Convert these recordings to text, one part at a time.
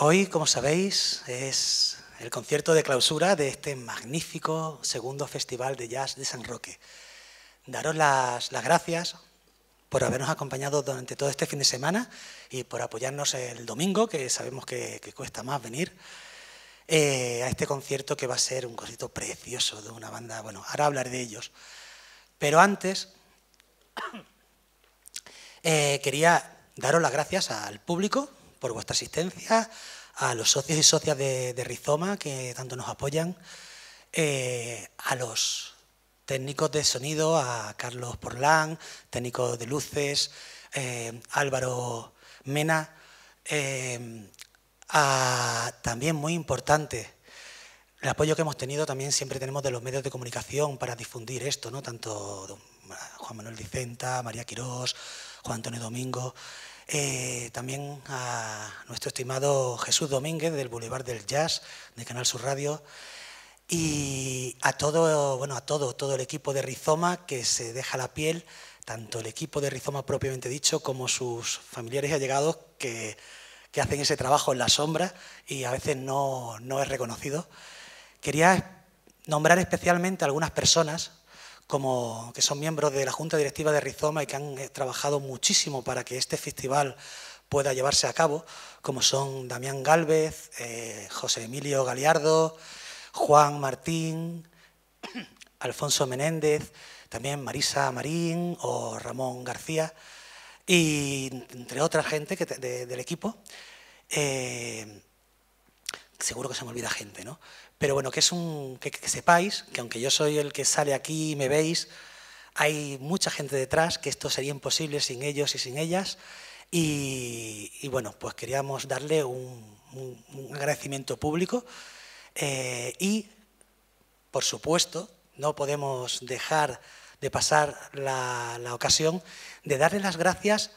Hoy, como sabéis, es el concierto de clausura de este magnífico segundo Festival de Jazz de San Roque. Daros las, gracias por habernos acompañado durante todo este fin de semana y por apoyarnos el domingo, que sabemos que, cuesta más venir, eh, a este concierto que va a ser un concierto precioso de una banda. Bueno, ahora hablaré de ellos. Pero antes, eh, quería daros las gracias al público por vuestra asistencia, a los socios y socias de, Rizoma que tanto nos apoyan, eh, a los técnicos de sonido, a Carlos Porlán, técnico de luces, eh, Álvaro Mena, eh, a, también muy importante, el apoyo que hemos tenido también siempre tenemos de los medios de comunicación para difundir esto, ¿no? tanto Juan Manuel Dicenta, María Quirós, Juan Antonio Domingo, eh, también a nuestro estimado Jesús Domínguez del Boulevard del Jazz, de Canal Sur Radio, y a todo, bueno, a todo, todo el equipo de Rizoma que se deja la piel, tanto el equipo de Rizoma propiamente dicho como sus familiares y allegados que, que hacen ese trabajo en la sombra y a veces no, no es reconocido. Quería nombrar especialmente a algunas personas como, que son miembros de la Junta Directiva de Rizoma y que han eh, trabajado muchísimo para que este festival pueda llevarse a cabo, como son Damián Galvez, eh, José Emilio Galiardo, Juan Martín, Alfonso Menéndez, también Marisa Marín o Ramón García, y entre otras gente del equipo. Eh, seguro que se me olvida gente, ¿no? Pero bueno, que es un que, sepáis que aunque yo soy el que sale aquí y me veis, hay mucha gente detrás, que esto sería imposible sin ellos y sin ellas. Y, bueno, pues queríamos darle un, agradecimiento público eh, y, por supuesto, no podemos dejar de pasar la, la ocasión de darle las gracias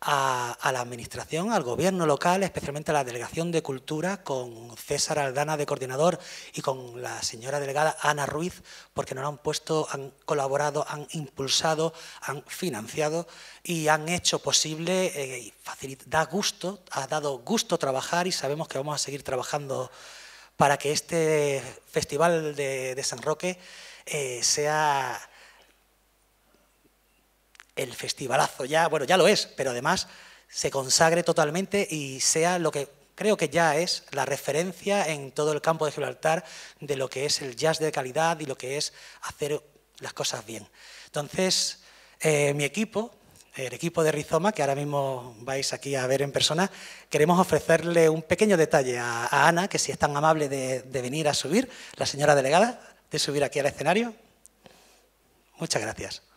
a, la Administración, al Gobierno local, especialmente a la Delegación de Cultura, con César Aldana de coordinador y con la señora delegada Ana Ruiz, porque nos han puesto, han colaborado, han impulsado, han financiado y han hecho posible, eh, da gusto, ha dado gusto trabajar y sabemos que vamos a seguir trabajando para que este Festival de, San Roque eh, sea el festivalazo ya, bueno, ya lo es, pero además se consagre totalmente y sea lo que creo que ya es la referencia en todo el campo de Gibraltar de lo que es el jazz de calidad y lo que es hacer las cosas bien. Entonces, eh, mi equipo, el equipo de Rizoma, que ahora mismo vais aquí a ver en persona, queremos ofrecerle un pequeño detalle a, Ana, que si es tan amable de venir a subir, la señora delegada, de subir aquí al escenario. Muchas gracias.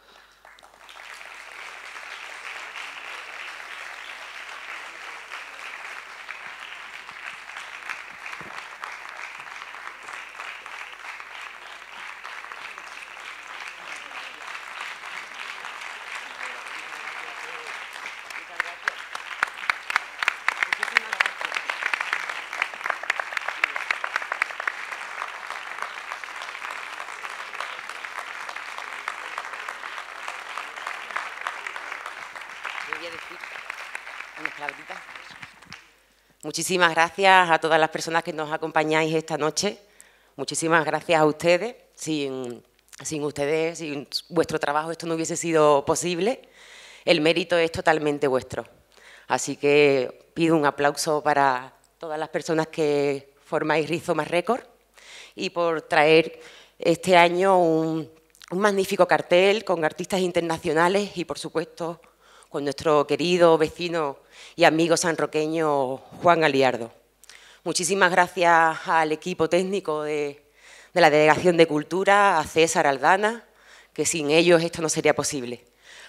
Muchísimas gracias a todas las personas que nos acompañáis esta noche. Muchísimas gracias a ustedes. Sin, sin ustedes, sin vuestro trabajo, esto no hubiese sido posible. El mérito es totalmente vuestro. Así que pido un aplauso para todas las personas que formáis Rizoma Record y por traer este año un magnífico cartel con artistas internacionales y, por supuesto, con nuestro querido vecino y amigo sanroqueño Juan Aliardo. Muchísimas gracias al equipo técnico de, la Delegación de Cultura, a César Aldana, que sin ellos esto no sería posible.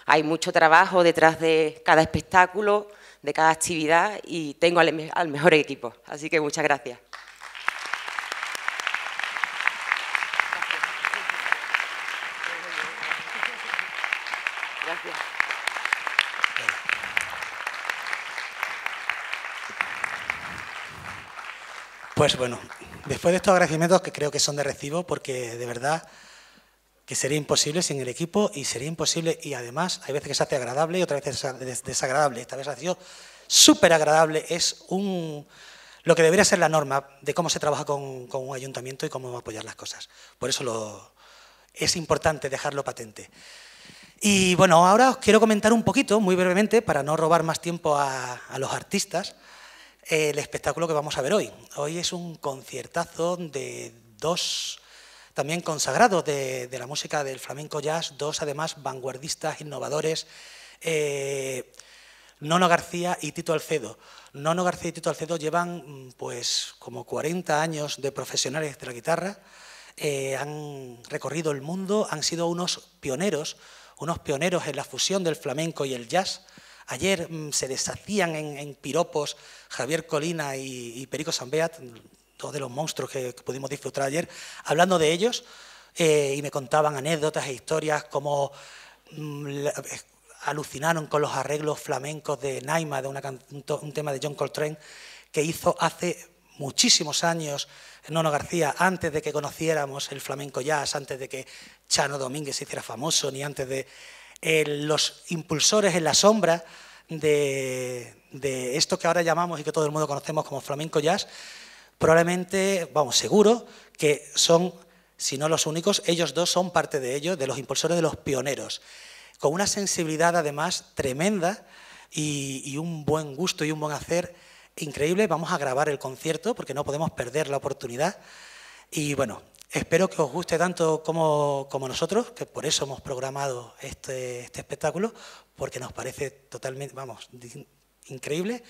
Hay mucho trabajo detrás de cada espectáculo, de cada actividad y tengo al mejor equipo. Así que muchas gracias. Pues bueno, después de estos agradecimientos que creo que son de recibo, porque de verdad que sería imposible sin el equipo y sería imposible y además hay veces que se hace agradable y otras veces desagradable. Esta vez ha sido súper agradable, es un... lo que debería ser la norma de cómo se trabaja con, un ayuntamiento y cómo apoyar las cosas. Por eso lo, es importante dejarlo patente. Y bueno, ahora os quiero comentar un poquito, muy brevemente, para no robar más tiempo a, los artistas, el espectáculo que vamos a ver hoy. Hoy es un conciertazo de dos también consagrados de, la música del flamenco jazz, dos además vanguardistas, innovadores, eh, Nono García y Tito Alcedo. Nono García y Tito Alcedo llevan pues como 40 años de profesionales de la guitarra, eh, han recorrido el mundo, han sido unos pioneros unos pioneros en la fusión del flamenco y el jazz. Ayer mm, se deshacían en, piropos Javier Colina y, Perico Sambeat, dos de los monstruos que, pudimos disfrutar ayer, hablando de ellos eh, y me contaban anécdotas e historias como mm, alucinaron con los arreglos flamencos de Naima, de un tema de John Coltrane que hizo hace muchísimos años Nono García, antes de que conociéramos el flamenco jazz, antes de que Chano Domínguez se hiciera famoso, ni antes de eh, los impulsores en la sombra de, esto que ahora llamamos y que todo el mundo conocemos como flamenco jazz, probablemente, vamos, seguro que son, si no los únicos, ellos dos son parte de ello, de los impulsores, de los pioneros, con una sensibilidad además tremenda y un buen gusto y un buen hacer increíble. Vamos a grabar el concierto porque no podemos perder la oportunidad. Y bueno, espero que os guste tanto como, nosotros, que por eso hemos programado este, este, espectáculo, porque nos parece totalmente, vamos, increíble.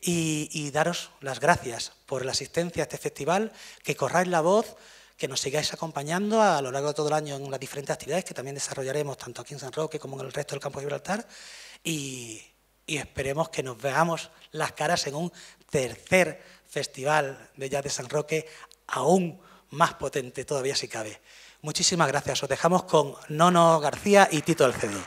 Y, daros las gracias por la asistencia a este festival, que corráis la voz, que nos sigáis acompañando a lo largo de todo el año en las diferentes actividades que también desarrollaremos tanto aquí en San Roque como en el resto del campo de Gibraltar. Y, y esperemos que nos veamos las caras en un tercer festival de Jazz de San Roque aún más potente todavía si cabe. Muchísimas gracias. Os dejamos con Nono García y Tito Alcedo.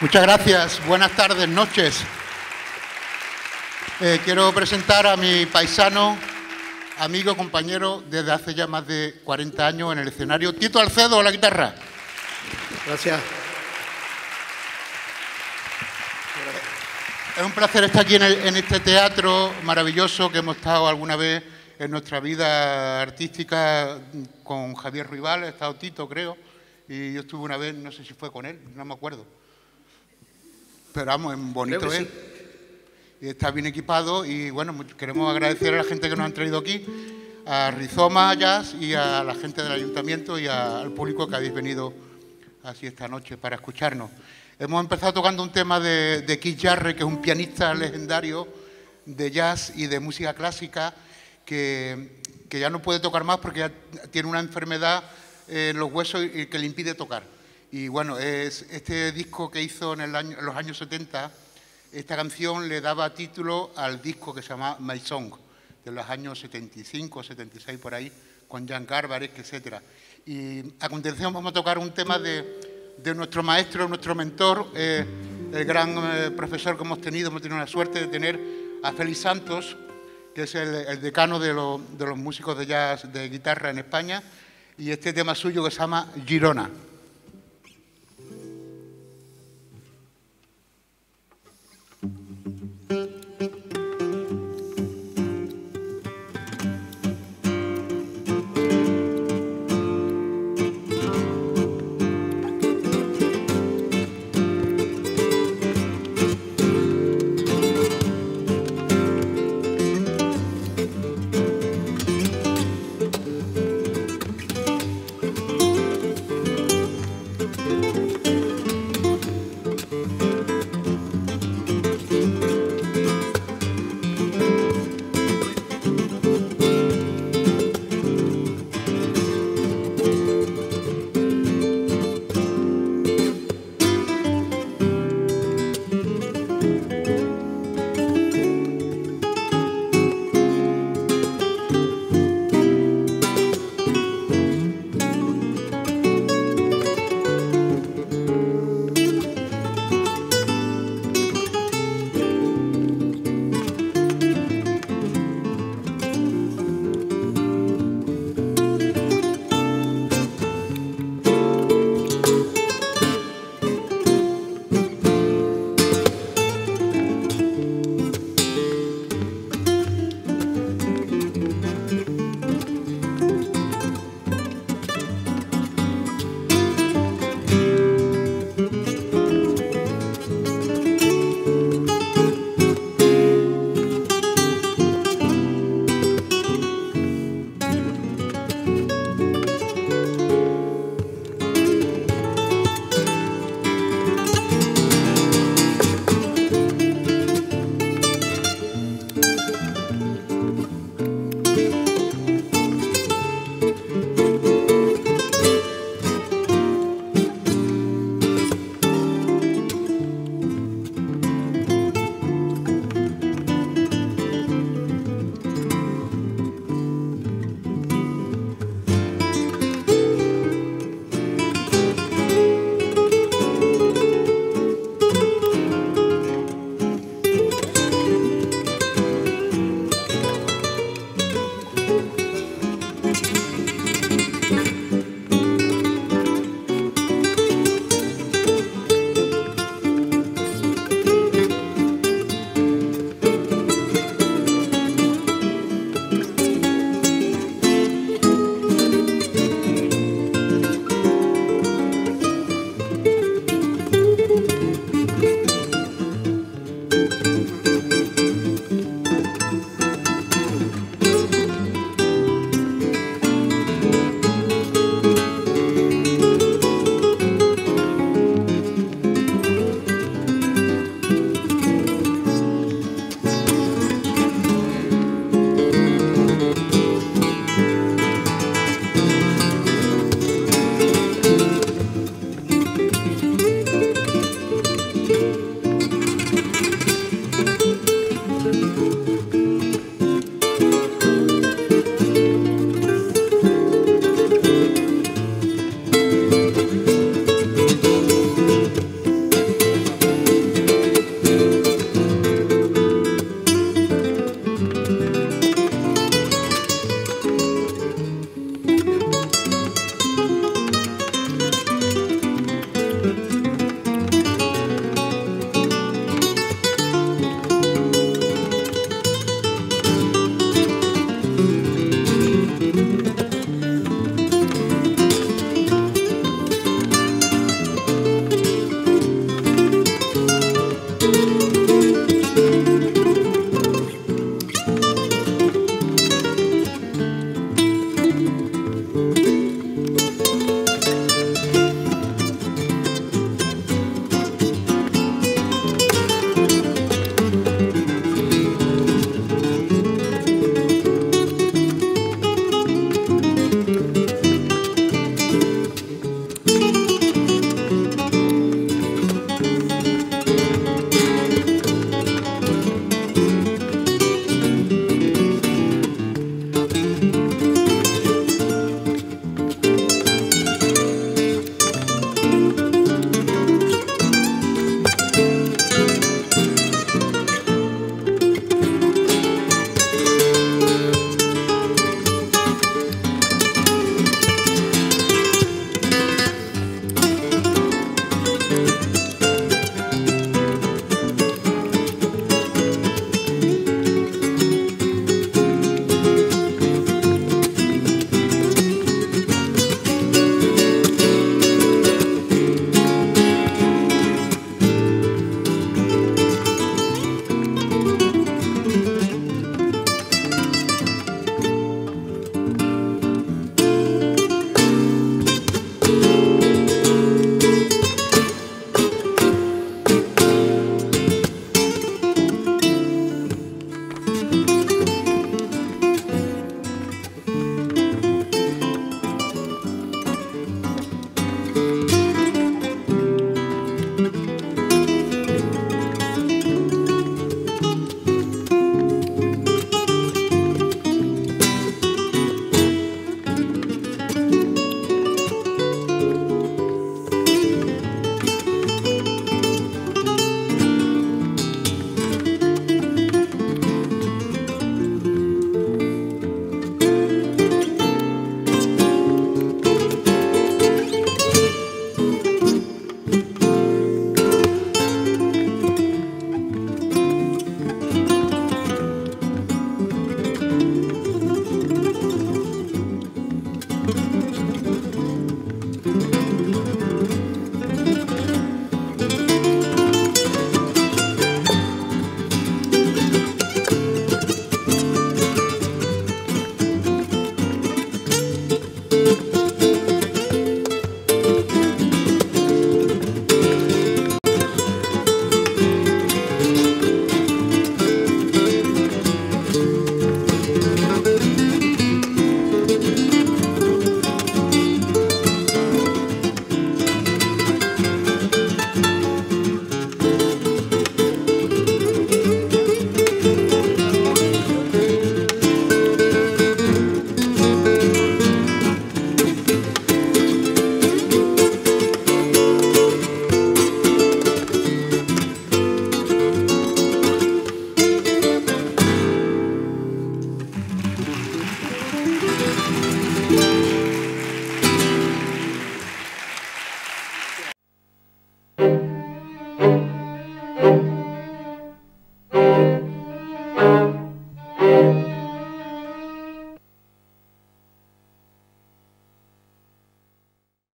Muchas gracias. Buenas tardes, noches. Eh, quiero presentar a mi paisano, amigo, compañero desde hace ya más de 40 años en el escenario, Tito Alcedo, a la guitarra. Gracias. Es un placer estar aquí en, en, este teatro maravilloso que hemos estado alguna vez en nuestra vida artística con Javier Ruibal, ha estado Tito, creo, y yo estuve una vez, no sé si fue con él, no me acuerdo. Pero vamos, es bonito él. Y está bien equipado y bueno, queremos agradecer a la gente que nos han traído aquí, a Rizoma Jazz y a la gente del ayuntamiento y al público que habéis venido así esta noche para escucharnos. Hemos empezado tocando un tema de, de Keith Jarre, que es un pianista legendario de jazz y de música clásica, que, que ya no puede tocar más porque ya tiene una enfermedad en los huesos y que le impide tocar. Y bueno, es este disco que hizo en, los años 70, esta canción le daba título al disco que se llama My Song, de los años 75, 76 por ahí, con Jan Garbarek, etc. Y a continuación vamos a tocar un tema de de nuestro maestro, nuestro mentor, eh, el gran eh, profesor que hemos tenido, hemos tenido la suerte de tener a Félix Santos, que es el, decano de, de los músicos de jazz de guitarra en España, y este tema suyo que se llama Girona.